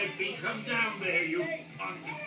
Make me come down there, you punk.